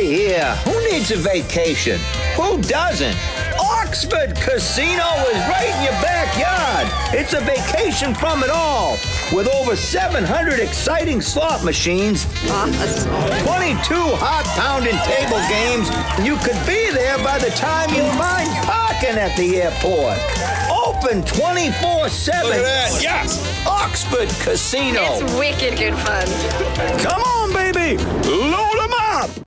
really here. Who needs a vacation? Who doesn't? Oxford Casino is right in your backyard. It's a vacation from it all. With over 700 exciting slot machines, 22 hot pounding table games, you could be there by the time you find parking at the airport. Open 24 7. Yes. Oxford Casino. It's wicked good fun. Come on, baby. Ooh.